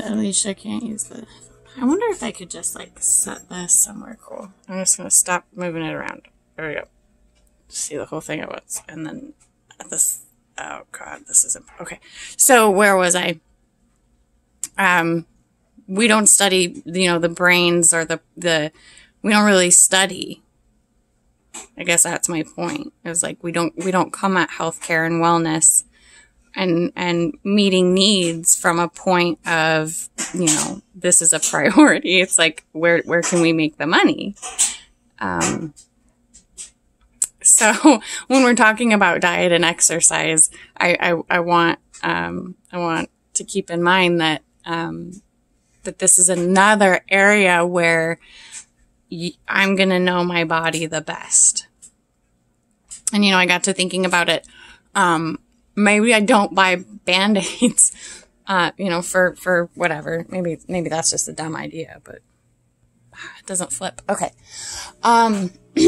And Alicia can't use the. I wonder if I could just like set this somewhere cool. I'm just gonna stop moving it around. There we go. See the whole thing at once, and then this. Oh God, this isn't okay. So where was I? Um, we don't study, you know, the brains or the the. We don't really study. I guess that's my point. It's like we don't we don't come at healthcare and wellness and and meeting needs from a point of you know this is a priority. It's like where where can we make the money? Um so when we're talking about diet and exercise i i, I want um i want to keep in mind that um that this is another area where y- i'm going to know my body the best. And you know i got to thinking about it um maybe I don't buy band-aids, uh, you know, for, for whatever. Maybe, maybe that's just a dumb idea, but it doesn't flip. Okay. Um,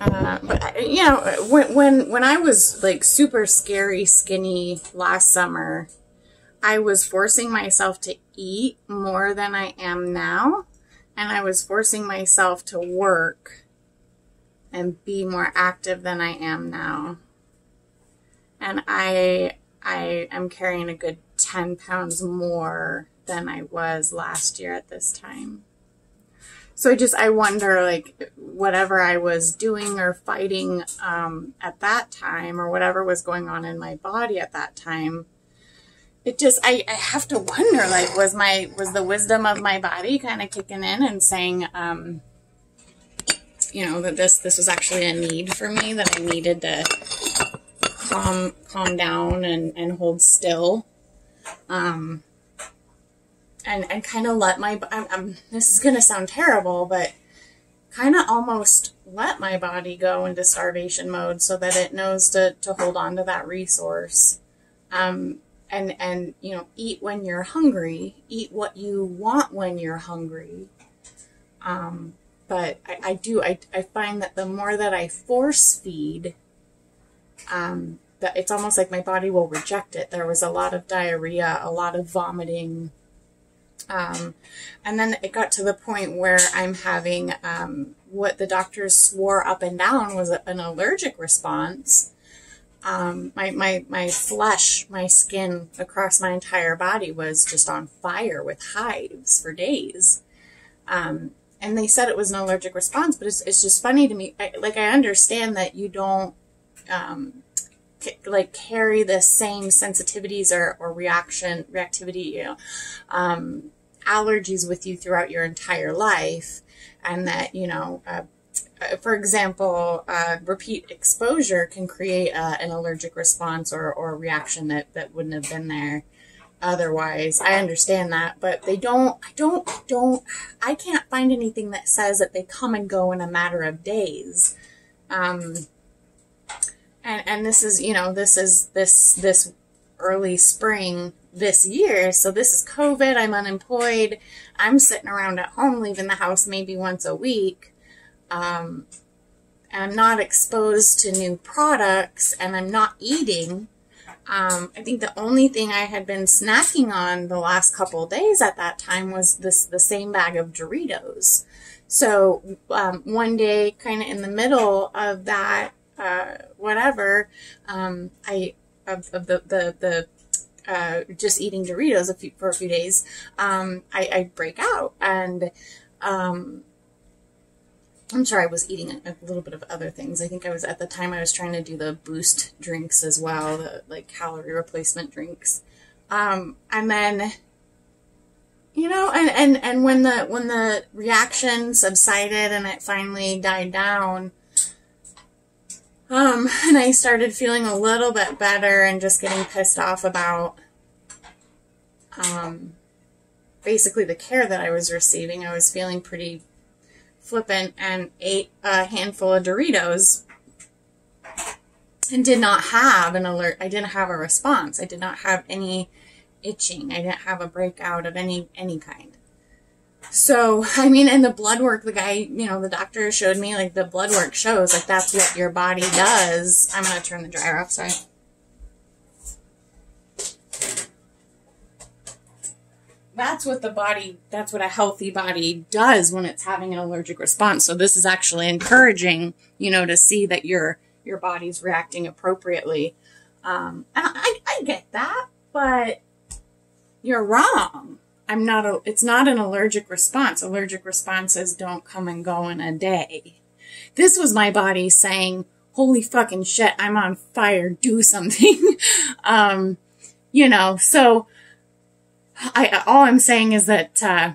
uh, but you know, when, when, when I was like super scary skinny last summer, I was forcing myself to eat more than I am now. And I was forcing myself to work and be more active than I am now. And I I am carrying a good 10 pounds more than I was last year at this time. So I just I wonder like whatever I was doing or fighting um, at that time or whatever was going on in my body at that time it just I, I have to wonder like was my was the wisdom of my body kind of kicking in and saying um, you know, that this, this was actually a need for me, that I needed to calm, calm down and, and hold still. Um, and, and kind of let my, I'm, I'm, this is going to sound terrible, but kind of almost let my body go into starvation mode so that it knows to, to hold on to that resource. Um, and, and, you know, eat when you're hungry, eat what you want when you're hungry. Um, but I, I do I, I find that the more that I force feed, um, that it's almost like my body will reject it. There was a lot of diarrhea, a lot of vomiting, um, and then it got to the point where I'm having um, what the doctors swore up and down was an allergic response. Um, my, my, my flesh, my skin across my entire body was just on fire with hives for days. Um, and they said it was an allergic response, but it's, it's just funny to me. I, like, I understand that you don't, um, like carry the same sensitivities or, or reaction, reactivity, you know, um, allergies with you throughout your entire life. And that, you know, uh, uh for example, uh, repeat exposure can create uh, an allergic response or, or reaction that, that wouldn't have been there otherwise. I understand that, but they don't, I don't, don't, I can't find anything that says that they come and go in a matter of days. Um, and, and this is, you know, this is this, this early spring this year. So this is COVID. I'm unemployed. I'm sitting around at home, leaving the house maybe once a week. Um, I'm not exposed to new products and I'm not eating um, I think the only thing I had been snacking on the last couple days at that time was this the same bag of Doritos. So um, one day, kind of in the middle of that, uh, whatever, um, I of, of the the the uh, just eating Doritos a few, for a few days, um, I, I break out and um, I'm sure I was eating a, little bit of other things. I think I was at the time I was trying to do the boost drinks as well, the like calorie replacement drinks. Um, and then, you know, and, and, and when the, when the reaction subsided and it finally died down, um, and I started feeling a little bit better and just getting pissed off about, um, basically the care that I was receiving. I was feeling pretty flippant and ate a handful of Doritos and did not have an alert. I didn't have a response. I did not have any itching. I didn't have a breakout of any any kind. So, I mean, and the blood work, the guy, you know, the doctor showed me, like, the blood work shows, like, that's what your body does. I'm going to turn the dryer off, sorry. That's what the body that's what a healthy body does when it's having an allergic response. So this is actually encouraging you know to see that your your body's reacting appropriately. Um and i i get that but you're wrong. I'm not a it's not an allergic response. Allergic responses don't come and go in a day. This was my body saying holy fucking shit i'm on fire. Do something. Um you know so I all I'm saying is that uh,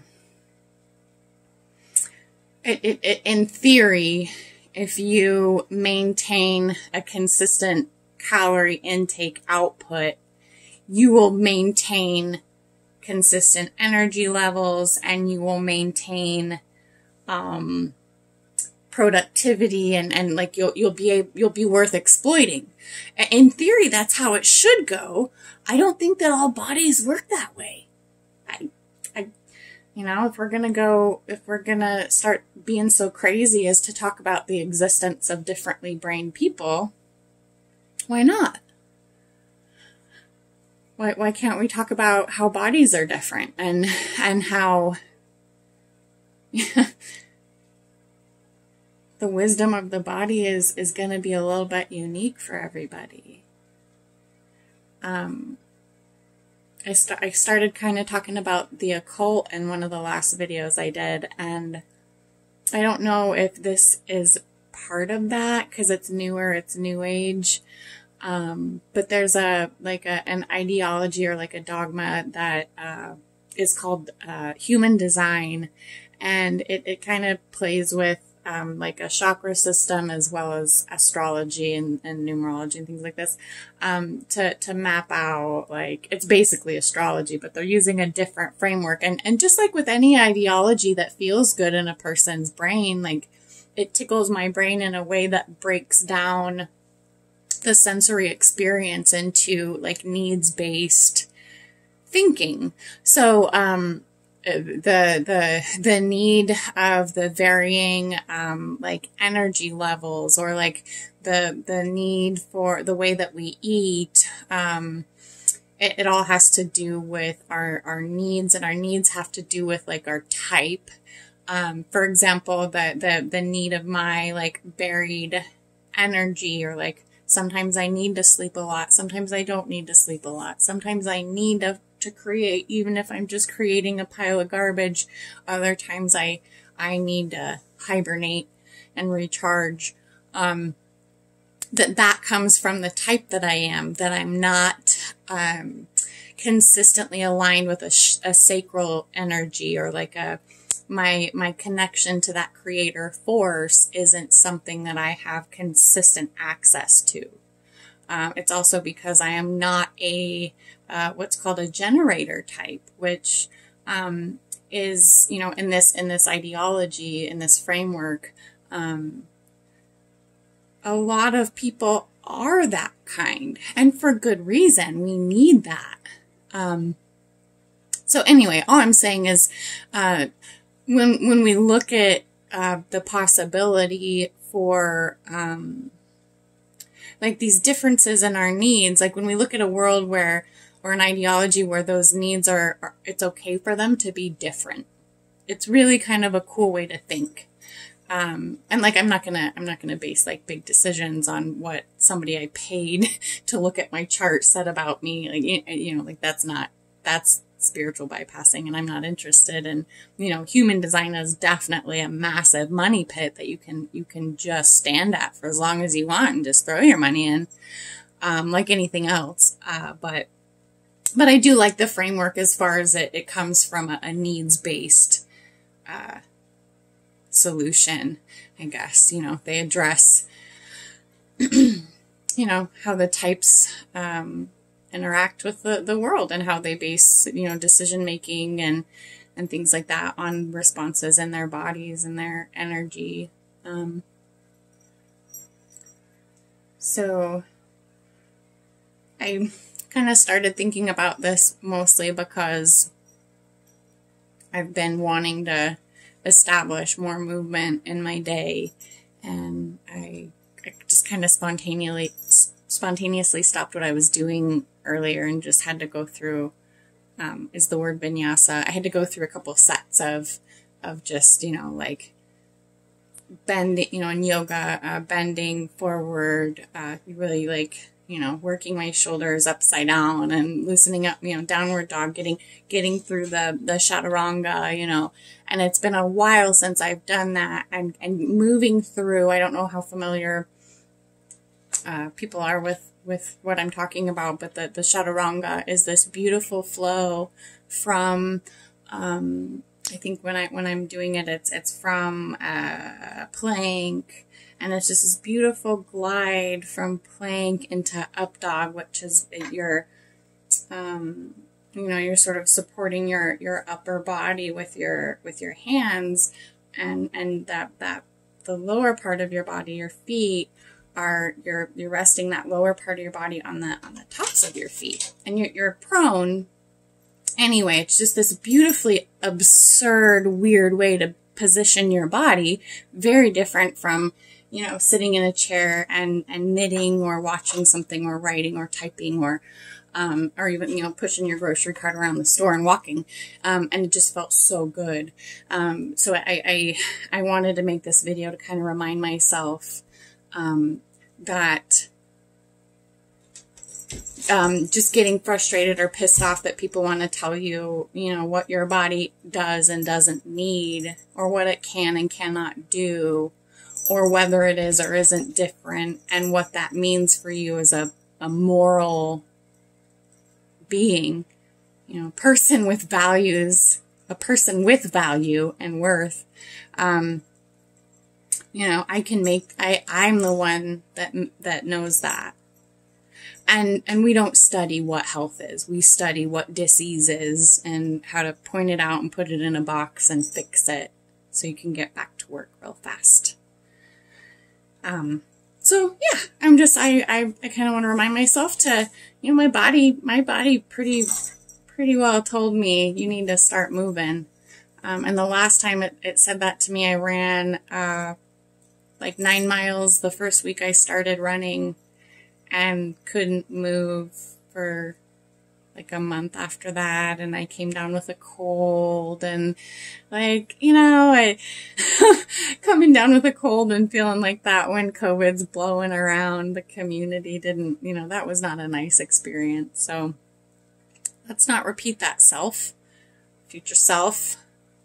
it, it, it, in theory, if you maintain a consistent calorie intake output, you will maintain consistent energy levels and you will maintain um, productivity and, and like you'll you'll be you'll be worth exploiting. In theory, that's how it should go. I don't think that all bodies work that way. You know, if we're gonna go, if we're gonna start being so crazy as to talk about the existence of differently brained people, why not? Why, why can't we talk about how bodies are different and, and how the wisdom of the body is, is going to be a little bit unique for everybody. Um, I, st- I started kind of talking about the occult in one of the last videos I did, and I don't know if this is part of that because it's newer, it's new age. Um, but there's a like a, an ideology or like a dogma that uh, is called uh, human design, and it, it kind of plays with um, like a chakra system as well as astrology and, and numerology and things like this um, to to map out like it's basically astrology, but they're using a different framework. And and just like with any ideology that feels good in a person's brain, like it tickles my brain in a way that breaks down the sensory experience into like needs based thinking. So um the the the need of the varying um, like energy levels or like the the need for the way that we eat um, it, it all has to do with our our needs and our needs have to do with like our type. Um, for example the the the need of my like buried energy or like sometimes I need to sleep a lot sometimes I don't need to sleep a lot sometimes I need to to create, even if I'm just creating a pile of garbage. Other times I, I need to hibernate and recharge. Um, that that comes from the type that I am, that I'm not, um, consistently aligned with a, a sacral energy or like a, my, my connection to that creator force isn't something that I have consistent access to. Um, it's also because I am not a uh, what's called a generator type, which um, is you know in this in this ideology in this framework, um, a lot of people are that kind, and for good reason. We need that. Um, so anyway, all I'm saying is, uh, when when we look at uh, the possibility for um, like these differences in our needs. Like when we look at a world where, or an ideology where those needs are, are, it's okay for them to be different. It's really kind of a cool way to think. Um, and like, I'm not gonna, I'm not gonna base like big decisions on what somebody I paid to look at my chart said about me. Like, you know, like that's not, that's spiritual bypassing and I'm not interested. And, you know, human design is definitely a massive money pit that you can, you can just stand at for as long as you want and just throw your money in, um, like anything else. Uh, but, but I do like the framework as far as it, it comes from a, a needs based, uh, solution, I guess, you know, they address, you know, how the types, um, interact with the, the world and how they base, you know, decision making and, and things like that on responses in their bodies and their energy. Um, so I kind of started thinking about this mostly because I've been wanting to establish more movement in my day and I, I just kind of spontaneously spontaneously stopped what I was doing earlier and just had to go through um, is the word vinyasa. I had to go through a couple sets of of just you know like bending, you know, in yoga, uh, bending forward, uh, really like you know working my shoulders upside down and loosening up, you know, downward dog, getting getting through the the chaturanga, you know. And it's been a while since I've done that, and and moving through. I don't know how familiar uh, people are with with what I'm talking about, but the the chaturanga is this beautiful flow from um, I think when I when I'm doing it, it's it's from uh, plank, and it's just this beautiful glide from plank into up dog, which is your, um, you know, you're sort of supporting your your upper body with your with your hands, and and that that the lower part of your body, your feet, are you're you're resting that lower part of your body on the on the tops of your feet, and you're you're prone. Anyway, it's just this beautifully absurd, weird way to position your body. Very different from, you know, sitting in a chair and, and knitting or watching something or writing or typing or, um, or even, you know, pushing your grocery cart around the store and walking. Um, and it just felt so good. Um, so I, I, I wanted to make this video to kind of remind myself, um, that um, just getting frustrated or pissed off that people want to tell you, you know, what your body does and doesn't need, or what it can and cannot do, or whether it is or isn't different, and what that means for you as a, a moral being, you know, person with values, a person with value and worth. Um, you know, I can make, I, I'm the one that, that knows that and and we don't study what health is we study what disease is and how to point it out and put it in a box and fix it so you can get back to work real fast um so yeah i'm just i i, I kind of want to remind myself to you know my body my body pretty pretty well told me you need to start moving. Um, and the last time it, it said that to me i ran uh like nine miles the first week i started running and couldn't move for like a month after that and I came down with a cold and like, you know, I coming down with a cold and feeling like that when COVID's blowing around the community didn't, you know, that was not a nice experience. So let's not repeat that self, future self.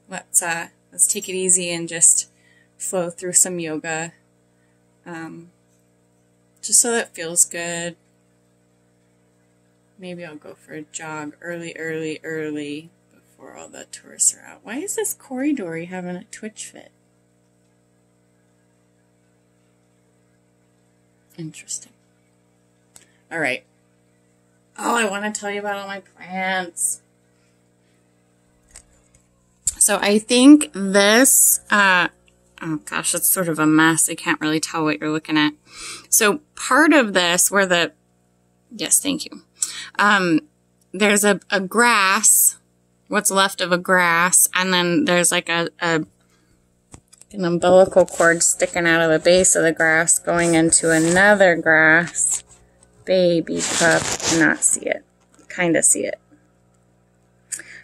Let's, uh, let's take it easy and just flow through some yoga. Um, just so that feels good. Maybe I'll go for a jog early, early, early before all the tourists are out. Why is this Cory Dory having a twitch fit? Interesting. All right. Oh, I want to tell you about all my plants. So I think this uh, oh gosh, it's sort of a mess. I can't really tell what you're looking at. So part of this where the, yes, thank you. Um, there's a, a grass, what's left of a grass, and then there's like a, a an umbilical cord sticking out of the base of the grass going into another grass. Baby pup, cannot see it. Kind of see it.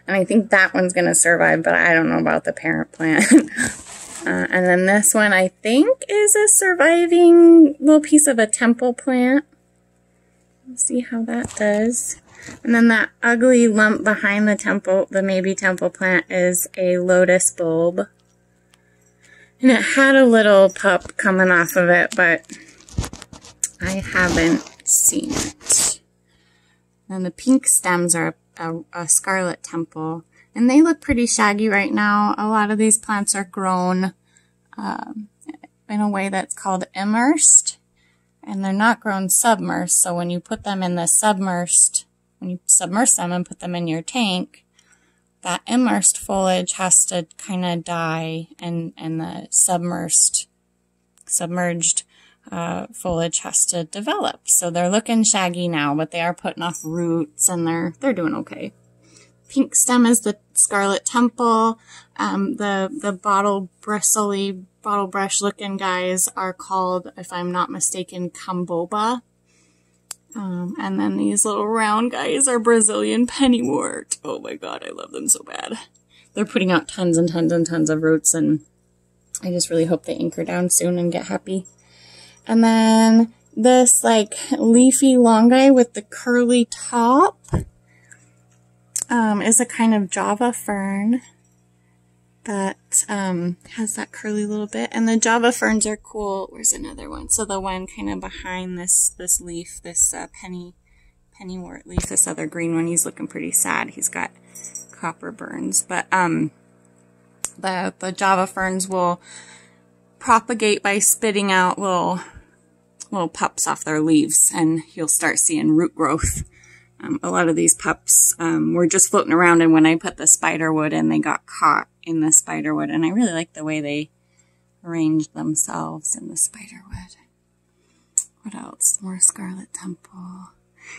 And I think that one's going to survive, but I don't know about the parent plant. Uh, and then this one I think is a surviving little piece of a temple plant. Let's see how that does. And then that ugly lump behind the temple, the maybe temple plant is a lotus bulb. And it had a little pup coming off of it, but I haven't seen it. And the pink stems are a, a scarlet temple. And they look pretty shaggy right now. A lot of these plants are grown um, in a way that's called immersed. And they're not grown submersed. So when you put them in the submersed, when you submerge them and put them in your tank, that immersed foliage has to kind of die and, and the submersed, submerged uh, foliage has to develop. So they're looking shaggy now, but they are putting off roots and they're, they're doing okay pink stem is the Scarlet Temple. Um, the, the bottle bristly, bottle brush looking guys are called, if I'm not mistaken, Cabomba. Um, and then these little round guys are Brazilian pennywort. Oh my god, I love them so bad. They're putting out tons and tons and tons of roots and I just really hope they anchor down soon and get happy. And then this like leafy longai with the curly top um, is a kind of Java fern that um, has that curly little bit. And the Java ferns are cool. Where's another one? So the one kind of behind this this leaf, this uh, penny pennywort leaf, this other green one, he's looking pretty sad. He's got copper burns. But um, the, the Java ferns will propagate by spitting out little little pups off their leaves and you'll start seeing root growth. Um, a lot of these pups um, were just floating around and when I put the spiderwood in, they got caught in the spiderwood and I really like the way they arranged themselves in the spiderwood. What else? More Scarlet Temple.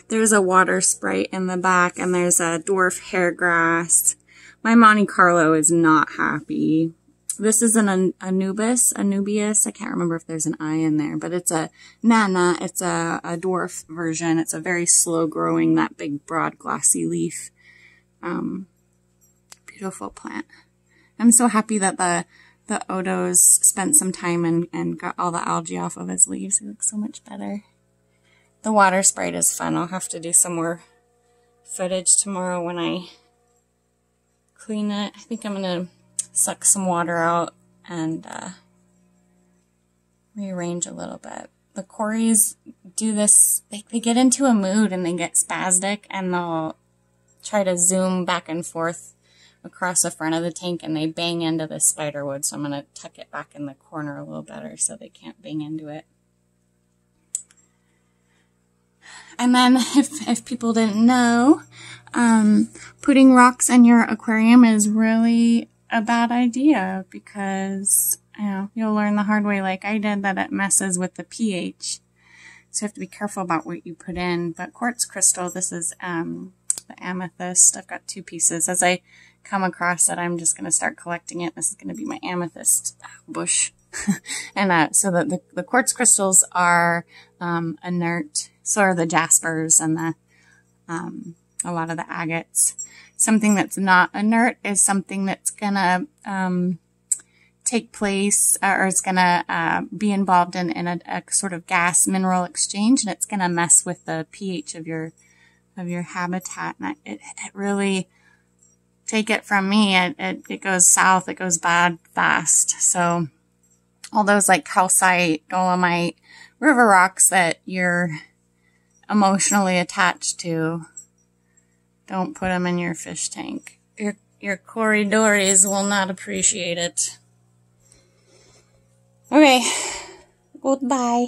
There's a water sprite in the back and there's a dwarf hairgrass. My Monte Carlo is not happy. This is an Anubis, Anubias. I can't remember if there's an I in there, but it's a Nana. It's a, a dwarf version. It's a very slow growing, that big, broad, glossy leaf. Um, beautiful plant. I'm so happy that the the Otos spent some time and, and got all the algae off of his leaves. He looks so much better. The water sprite is fun. I'll have to do some more footage tomorrow when I clean it. I think I'm going to suck some water out and uh, rearrange a little bit. The Cories do this, they, they get into a mood and they get spastic and they'll try to zoom back and forth across the front of the tank and they bang into the spider wood. So I'm going to tuck it back in the corner a little better so they can't bang into it. And then if, if people didn't know, um, putting rocks in your aquarium is really a bad idea because you know you'll learn the hard way like I did that it messes with the pH. So you have to be careful about what you put in. But quartz crystal, this is um, the amethyst. I've got two pieces. As I come across it, I'm just going to start collecting it. This is going to be my amethyst bush. and uh, so the, the, the, quartz crystals are um, inert. So are the jaspers and the um, a lot of the agates. Something that's not inert is something that's gonna um, take place uh, or is gonna uh, be involved in, in a, a, sort of gas mineral exchange, and it's gonna mess with the pH of your of your habitat. And it, it really take it from me, it, it it goes south, it goes bad fast. So all those like calcite, dolomite, river rocks that you're emotionally attached to don't put them in your fish tank. Your, your Corydoras will not appreciate it. Okay. Goodbye.